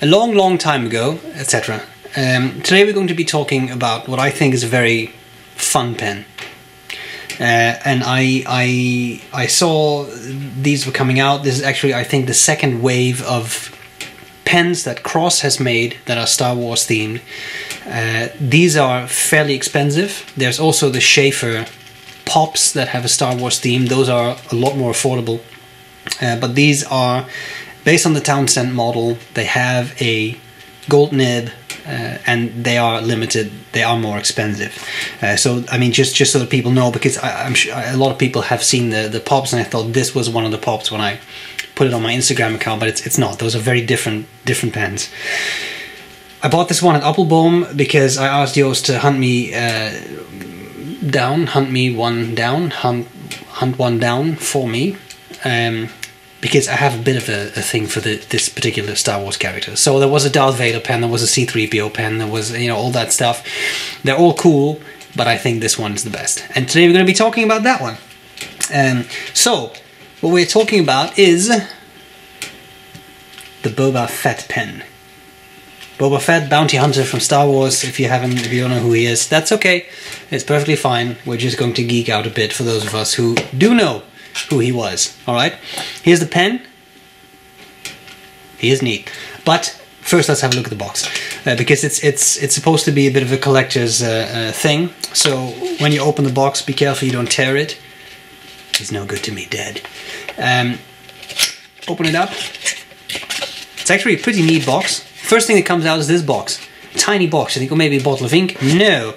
a long, long time ago, etc. Um, today we're going to be talking about what I think is a very fun pen. Uh, and I, I, I saw these were coming out. This is actually, I think, the second wave of pens that Cross has made that are Star Wars themed. Uh, these are fairly expensive. There's also the Sheaffer pops that have a Star Wars theme. Those are a lot more affordable. Uh, but these are based on the Townsend model. They have a gold nib. Uh, and they are limited. They are more expensive. Uh, so I mean, just just so that people know, because I, am sure a lot of people have seen the the pops, and I thought this was one of the pops when I put it on my Instagram account, but it's it's not. Those are very different different pens. I bought this one at Appelboom because I asked Joost to hunt me uh, down, hunt me one down, hunt hunt one down for me. Um, because I have a bit of a, a thing for the, this particular Star Wars character. So there was a Darth Vader pen, there was a C3PO pen, there was you know all that stuff. They're all cool, but I think this one is the best. And today we're going to be talking about that one. Um, so what we're talking about is the Boba Fett pen. Boba Fett, bounty hunter from Star Wars. If you haven't, if you don't know who he is, that's okay. It's perfectly fine. We're just going to geek out a bit for those of us who do know who he was. All right. Here's the pen. He is neat, but first let's have a look at the box uh, because it's it's it's supposed to be a bit of a collector's uh, uh, thing. So when you open the box, be careful you don't tear it. He's no good to me, dead. Um, open it up. It's actually a pretty neat box. First thing that comes out is this box. Tiny box. I think, or maybe a bottle of ink. No,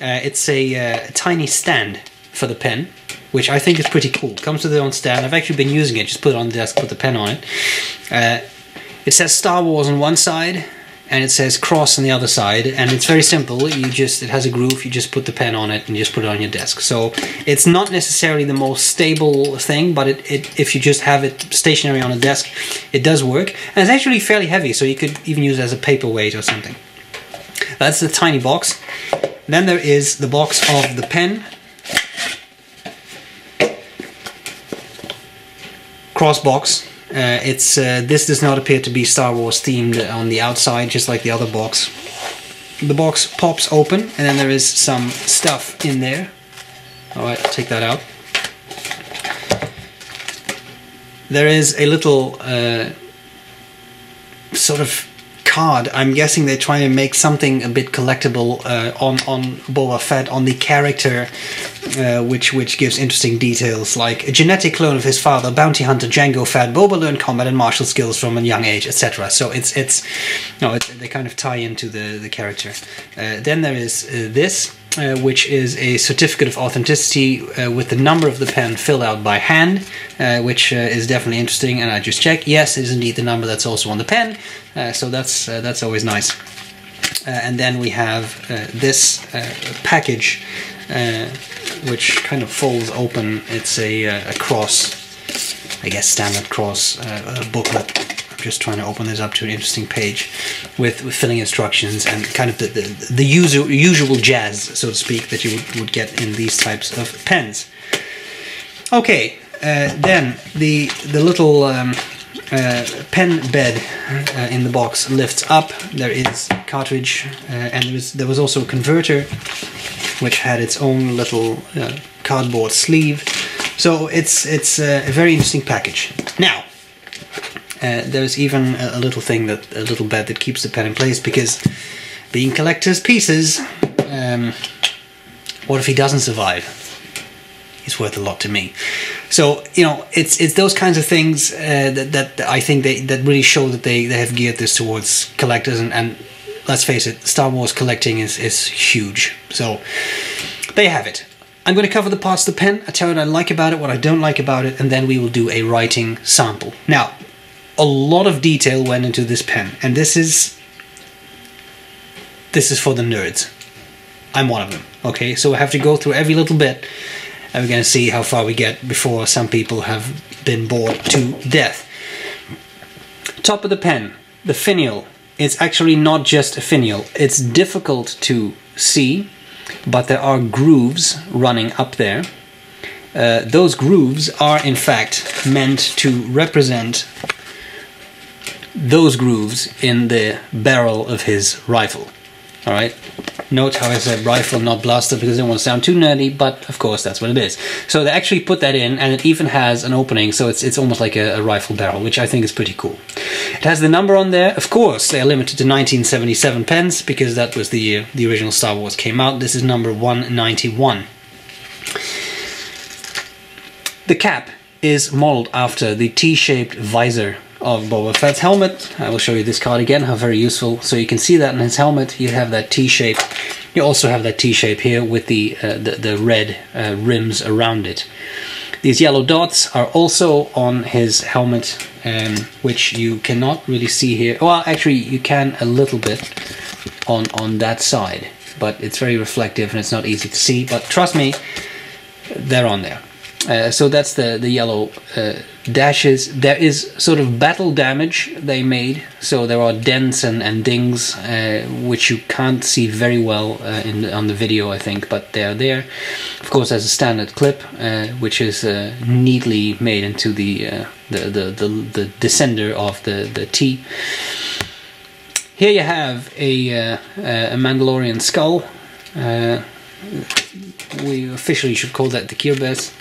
uh, it's a uh, tiny stand for the pen, which I think is pretty cool. Comes with its own stand. I've actually been using it. Just put it on the desk, put the pen on it. Uh, it says Star Wars on one side, and it says cross on the other side and it's very simple you just it has a groove you just put the pen on it and just put it on your desk so it's not necessarily the most stable thing but it, it if you just have it stationary on a desk it does work and it's actually fairly heavy so you could even use it as a paperweight or something that's the tiny box then there is the box of the pen cross box uh, it's uh, this does not appear to be Star Wars themed on the outside, just like the other box. The box pops open, and then there is some stuff in there. All right, take that out. There is a little uh, sort of card. I'm guessing they're trying to make something a bit collectible uh, on on Boba Fett on the character, uh, which which gives interesting details like a genetic clone of his father, bounty hunter Jango Fett. Boba learned combat and martial skills from a young age, etc. So it's it's no, it, they kind of tie into the the character. Uh, then there is uh, this. Uh, which is a certificate of authenticity uh, with the number of the pen filled out by hand, uh, which uh, is definitely interesting. And I just checked, yes, it is indeed the number that's also on the pen, uh, so that's uh, that's always nice. and then we have this package, which kind of folds open. It's a, a cross, I guess, standard cross booklet just trying to open this up to an interesting page with, with filling instructions and kind of the, the, the usual, usual jazz, so to speak, that you would, would get in these types of pens. Okay, uh, then the, the little um, uh, pen bed uh, in the box lifts up. There is cartridge, uh, and there was, there was also a converter which had its own little uh, cardboard sleeve. So it's it's uh, a very interesting package. Now, uh, there's even a, a, little thing that a little bed that keeps the pen in place because being collector's pieces, um, what if he doesn't survive? It's worth a lot to me. So you know, it's it's those kinds of things uh, that, that I think they that really show that they, they have geared this towards collectors and, and let's face it, Star Wars collecting is is huge. So they have it. I'm going to cover the parts of the pen, I tell you what I like about it, what I don't like about it, and then we will do a writing sample. Now, a lot of detail went into this pen, and this is this is for the nerds. I'm one of them. Okay, so we have to go through every little bit, and we're gonna see how far we get before some people have been bored to death. Top of the pen, the finial. It's actually not just a finial. It's difficult to see, but there are grooves running up there. Uh, those grooves are in fact meant to represent those grooves in the barrel of his rifle. All right. Note how I said rifle, not blaster, because I don't want to sound too nerdy, but of course that's what it is. So they actually put that in, and it even has an opening, so it's it's almost like a, a rifle barrel, which I think is pretty cool. It has the number on there. Of course, they are limited to 1977 pence because that was the year the original Star Wars came out. This is number 191. The cap is modeled after the T-shaped visor of Boba Fett's helmet. I will show you this card again, how very useful. So you can see that in his helmet, you have that T-shape. You also have that T-shape here with the, uh, the, the, red uh, rims around it. These yellow dots are also on his helmet, um, which you cannot really see here. Well, actually, you can a little bit on, on that side, but it's very reflective and it's not easy to see. But trust me, they're on there. Uh, so that's the the yellow uh, dashes. There is sort of battle damage they made, so there are dents and, and dings uh, which you can't see very well uh, in on the video, I think, but they're there. Of course, there's a standard clip uh, which is neatly made into the, the, the the the descender of the the T. Here you have a a Mandalorian skull. we officially should call that the kyr'bes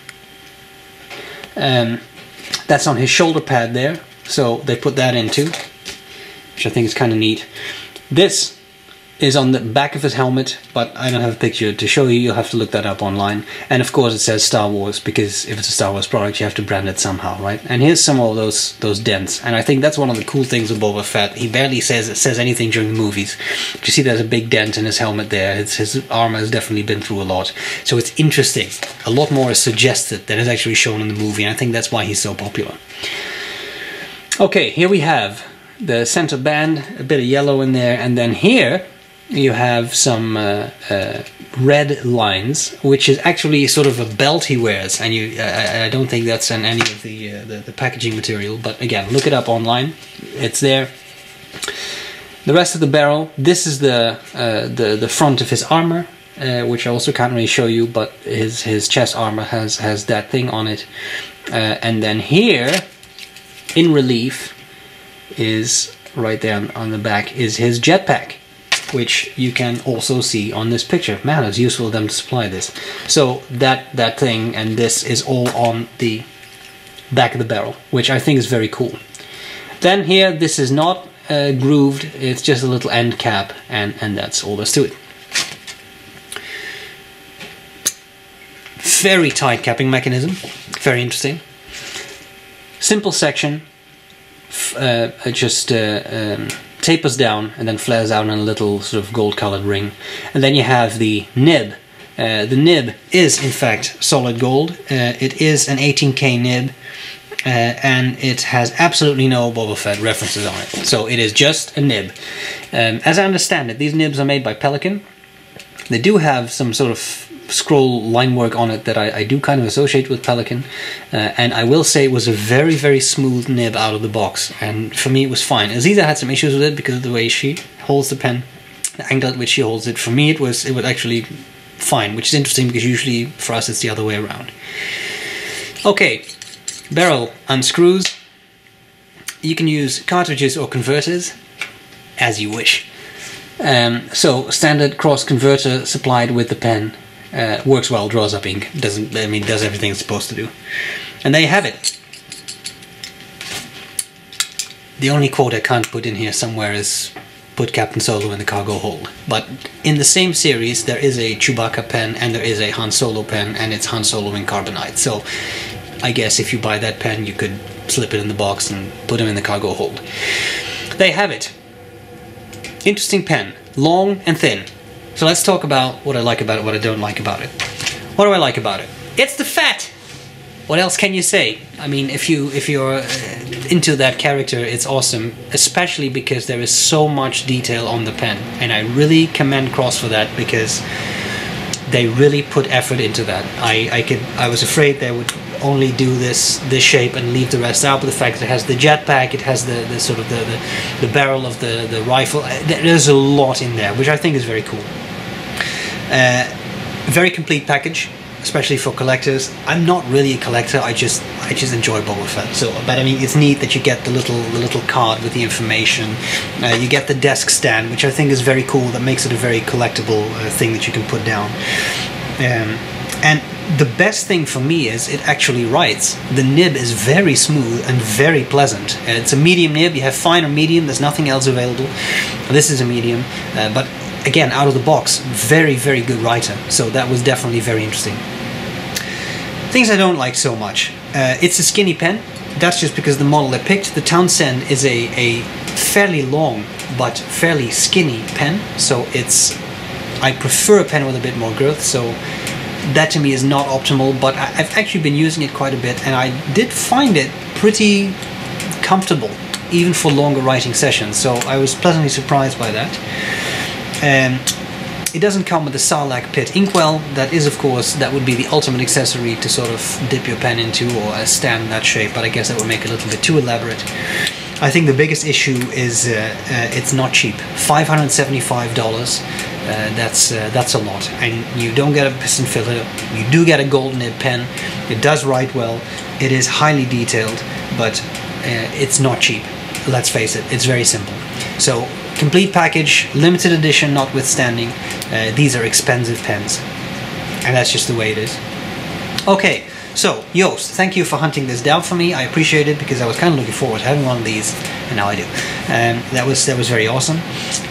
um, that's on his shoulder pad there, so they put that in too, which I think is kind of neat. This is on the back of his helmet, but I don't have a picture to show you. You'll have to look that up online. And of course, it says Star Wars because if it's a Star Wars product, you have to brand it somehow, right? And here's some of those those dents. And I think that's one of the cool things of Boba Fett. He barely says says anything during the movies. But you see, there's a big dent in his helmet there. It's, his armor has definitely been through a lot, so it's interesting. A lot more is suggested than is actually shown in the movie, and I think that's why he's so popular. Okay, here we have the center band, a bit of yellow in there, and then here you have some uh, uh, red lines, which is actually sort of a belt he wears, and you I, I don't think that's in any of the, uh, the, the packaging material. But again, look it up online; it's there. The rest of the barrel. This is the uh, the the front of his armor, uh, which I also can't really show you, but his his chest armor has has that thing on it, uh, and then here, in relief, is right there on, on the back is his jetpack which you can also see on this picture. Man, it's useful of them to supply this. So that, that thing and this is all on the back of the barrel, which I think is very cool. Then here, this is not uh, grooved, it's just a little end cap and, and that's all there's to it. Very tight capping mechanism, very interesting. Simple section, uh, just uh, um, tapers down and then flares out in a little sort of gold colored ring. And then you have the nib. Uh, the nib is in fact solid gold. Uh, it is an 18K nib. Uh, and it has absolutely no Boba Fett references on it. So it is just a nib. Um, as I understand it, these nibs are made by Pelikan. They do have some sort of scroll line work on it that I, I do kind of associate with Pelikan. Uh, and I will say it was a very, very smooth nib out of the box. And for me, it was fine. Aziza had some issues with it because of the way she holds the pen, the angle at which she holds it. For me, it was it was actually fine, which is interesting because usually for us it's the other way around. Okay, barrel unscrews. You can use cartridges or converters as you wish. Um, so standard cross converter supplied with the pen uh, works well, draws up ink, doesn't I mean does everything it's supposed to do. And there you have it. The only quote I can't put in here somewhere is put Captain Solo in the cargo hold. But in the same series there is a Chewbacca pen and there is a Han Solo pen and it's Han Solo in carbonite. So I guess if you buy that pen you could slip it in the box and put him in the cargo hold. They have it. Interesting pen, long and thin. So let's talk about what I like about it, what I don't like about it. What do I like about it? It's the Fett. What else can you say? I mean, if you if you're uh, into that character, it's awesome, especially because there is so much detail on the pen, and I really commend Cross for that because they really put effort into that. I I could I was afraid they would only do this this shape and leave the rest out, but the fact that it has the jetpack, it has the, the sort of the, the, the barrel of the, the rifle, uh, there's a lot in there, which I think is very cool. Uh, very complete package. especially for collectors. I'm not really a collector. I just I just enjoy Boba Fett. So, but I mean, it's neat that you get the little the little card with the information. Uh, you get the desk stand, which I think is very cool. That makes it a very collectible uh, thing that you can put down. Um, and the best thing for me is it actually writes. The nib is very smooth and very pleasant. Uh, it's a medium nib. You have fine or medium. There's nothing else available. This is a medium, uh, but again, out of the box, very very good writer. So that was definitely very interesting. Things I don't like so much. Uh, it's a skinny pen. That's just because the model I picked. The Townsend is a, a fairly long but fairly skinny pen. So it's I prefer a pen with a bit more girth. So that to me is not optimal, but I, have actually been using it quite a bit and I did find it pretty comfortable, even for longer writing sessions. So I was pleasantly surprised by that. Um, it doesn't come with the Sarlacc Pit inkwell. That is, of course, that would be the ultimate accessory to sort of dip your pen into or a stand in that shape, but I guess that would make it a little bit too elaborate. I think the biggest issue is uh, uh, it's not cheap. Five hundred seventy-five dollars. Uh, that's uh, that's a lot, and you don't get a piston filler. You do get a gold nib pen. It does write well. It is highly detailed, but uh, it's not cheap. Let's face it. It's very simple. So complete package, limited edition, notwithstanding. Uh, these are expensive pens, and that's just the way it is. Okay, so, Joost, thank you for hunting this down for me. I appreciate it because I was kind of looking forward to having one of these, and now I do. Um, that was that was very awesome.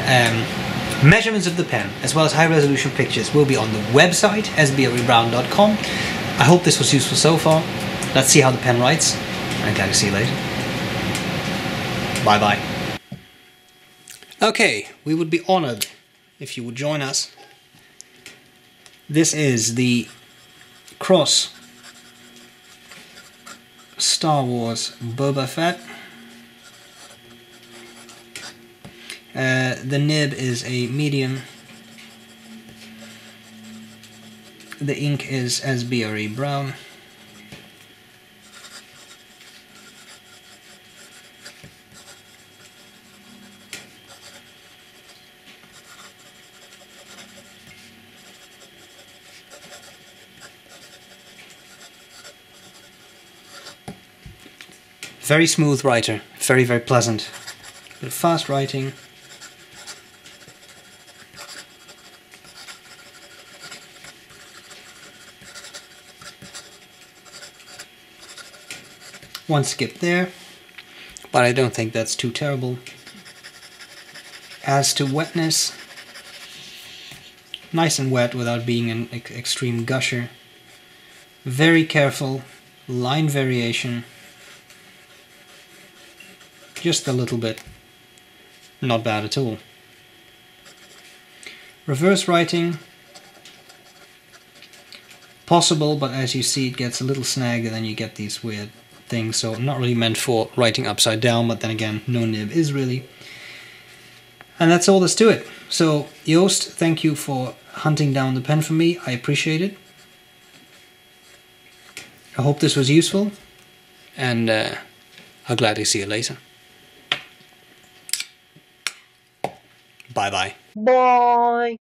Um, measurements of the pen, as well as high resolution pictures, will be on the website sbrebrown.com. I hope this was useful so far. Let's see how the pen writes. I'm glad to see you later. Bye bye. Okay, we would be honored if you would join us. This is the Cross Star Wars Boba Fett. Uh, the nib is a medium. The ink is SBRE brown. Very smooth writer, very, very pleasant. Fast writing. One skip there, but I don't think that's too terrible. As to wetness, nice and wet without being an extreme gusher. Very careful, line variation just a little bit. Not bad at all. Reverse writing, possible, but as you see it gets a little snag and then you get these weird things, so not really meant for writing upside down, but then again, no nib is really. And that's all there's to it. So, Joost, thank you for hunting down the pen for me. I appreciate it. I hope this was useful, and uh, I'll gladly see you later. Bye bye. Bye.